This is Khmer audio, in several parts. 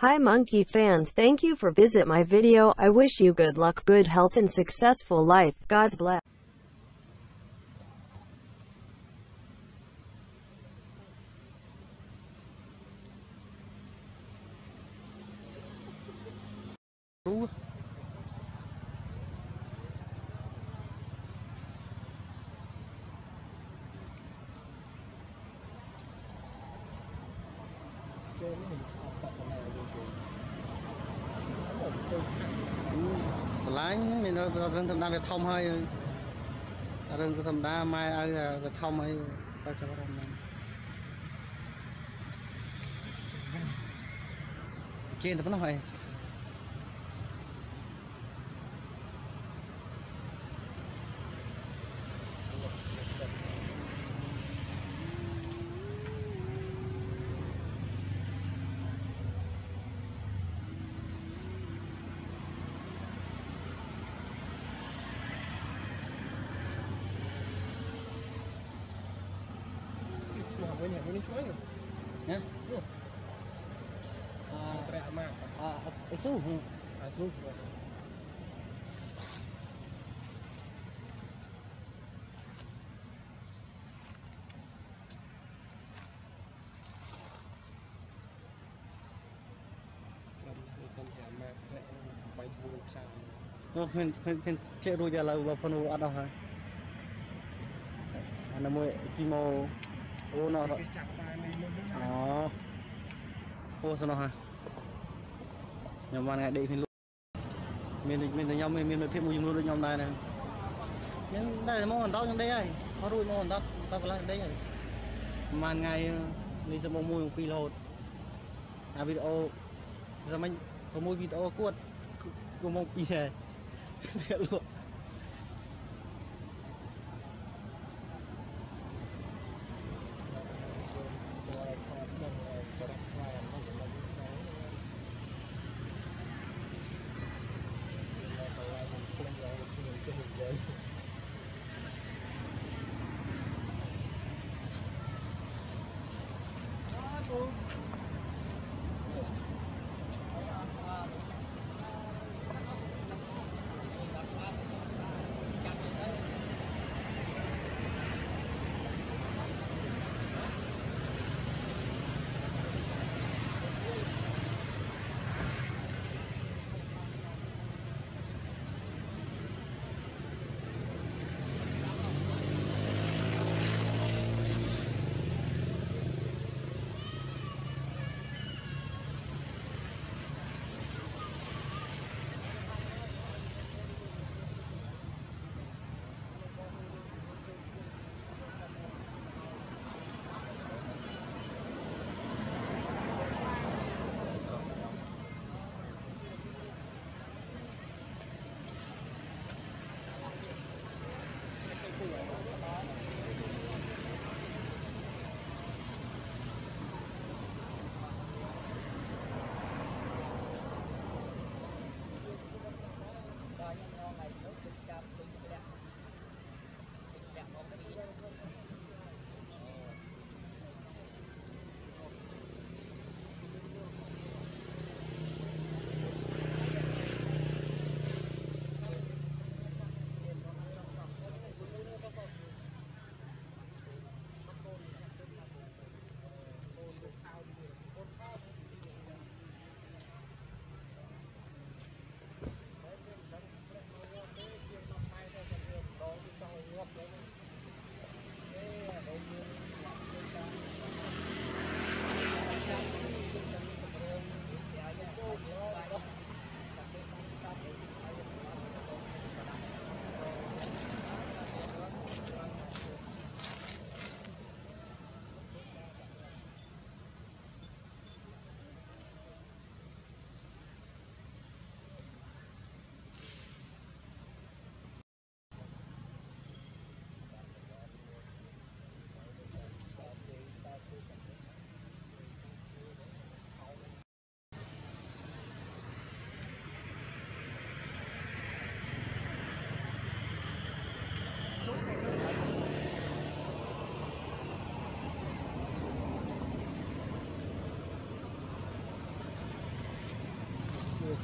Hi monkey fans, thank you for visit my video. I wish you good luck, good health and successful life. God's bless. ឆ្លាញ់មានរឿងធម្មតាវាធំហើយរឿងធម្មតាម៉ែឲ្យវាធំហើយសាច់ចាប់រំហ្នឹងជេនតែប៉ុណ្ណោះហើយ វិញវិញជួយ Hả? À, ប្រាក់មក à, à, su អាស៊ូសិនតែ មកប្រាក់បាយ4ខ្សែ nó khuyên khuyên khuyên chạy đuôi giờ là vào phần ăn đâu hả anh là mua kim mô ô nó គេចាប់បាននេះមុនហ្នឹង ờ ô sao nó hả nhưng mà ngày đi thì luôn mình mình là nhau mình mình phải mua dùng luôn nhau đây này nhưng đây là món ăn đó trong đây ấy có đuôi món ăn đó tao có lại đây rồi mà ngày mình sẽ mua mua một kilo à video giờ mình có mua video cuột cũng mong pi này Để luôn ស្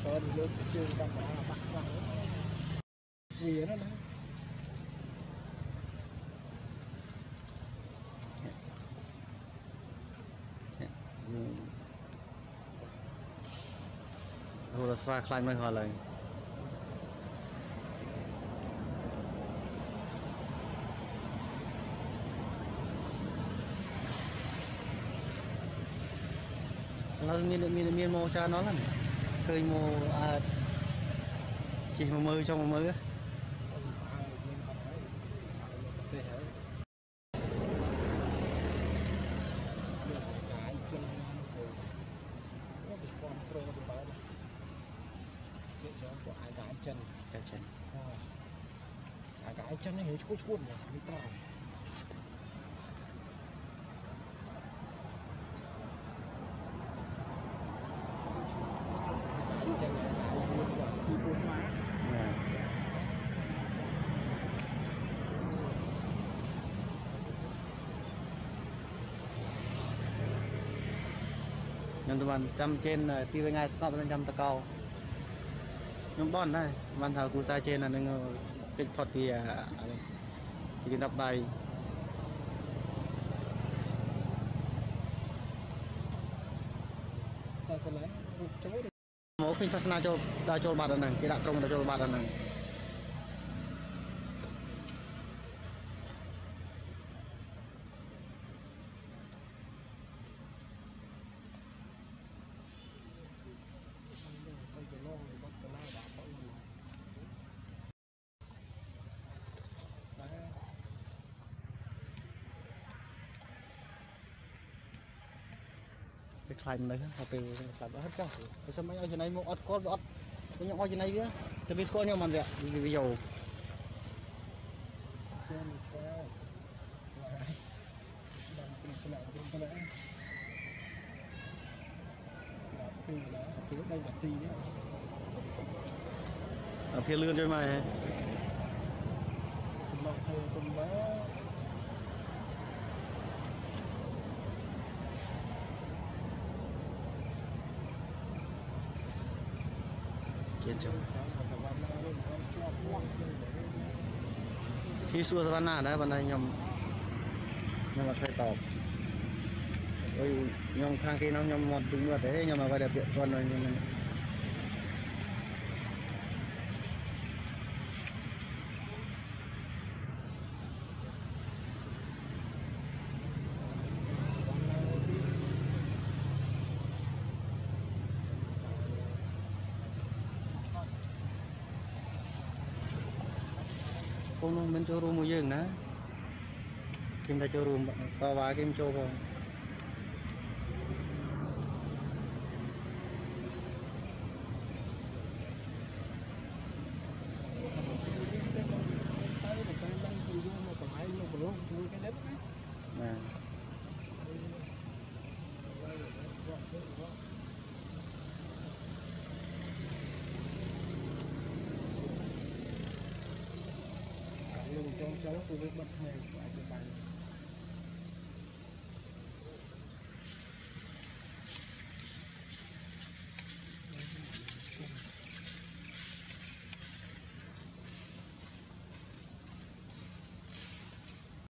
ច្រើនលើកជើងកាមេរ៉ាបាក់ខ្លាំងវាណាណាហូរស្វាខ្លាញ់មិនហល់ហើយឥឡូវមានមានមានមកច្រើនអស់ហ្នឹង ឃើញមកអើជិះមកមើលចង់មកមើលហើយមានអត់ហើយប្រទេសហើយកាយគិនទៅវាពីគាត់ប្រទៅបានជាច្រើនពួកអាយកាយចិនកាចិនអាយកាយចិននេះឈួតឈួតនេះត្រង់ចឹងអាយមួយគាត់ស៊ីពូស្មា ខ្ញុំទៅបានចាំជេនពីរថ្ងៃស្ងប់ទៅចាំតកោខ្ញុំបន់ដែរបានថាគ្រូសាជេនអានឹងតិចផុតពីអានេះពីកណ្ដាប់ដៃតែស្លែរូបចូលមកឃើញសាសនាចូលដល់ចូលបាត់អាហ្នឹងគេដាក់ក្រុមដល់ចូលបាត់អាហ្នឹង ទៅចលងរបស់កន្លែងដាក់បងតែ វាខ្លាចមនុស្សទៅពេលខ្លាចអត់ចោះបើសិនមិនឲ្យចំណៃមកអត់ស្គាល់វាអត់ខ្ញុំឲ្យចំណៃវាតែវាស្គាល់ខ្ញុំមិនវាវាយកចេញឆ្វែដល់ពីផ្នែកពីផ្នែកដល់ពីណាពីដៃបាស៊ីនេះអាភៀលឿនជួយមកហ៎សម្រាប់ធ្វើគុំមកជិះចូលសម្រាប់ ណានេះគាត់ជាប់មាត់ទៅពីសួរសវណ្ណាដែរប៉ុន្តែខ្ញុំខ្ញុំអត់ស្គាល់តបអុយខ្ញុំខាងគេនោះខ្ញុំមកពីមកទេខ្ញុំមកតែពាក្យគាត់ខ្ញុំ ននោះមិនចូលរួមមួយយើងណាគេមិនចូលរួមតវ៉ាគេមិនចូលផង cho nó cũng bật hàng của anh bạn